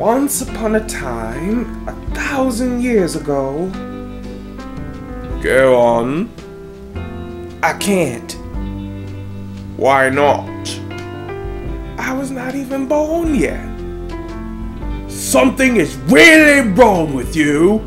Once upon a time, a thousand years ago. Go on. I can't. Why not? I was not even born yet. Something is really wrong with you.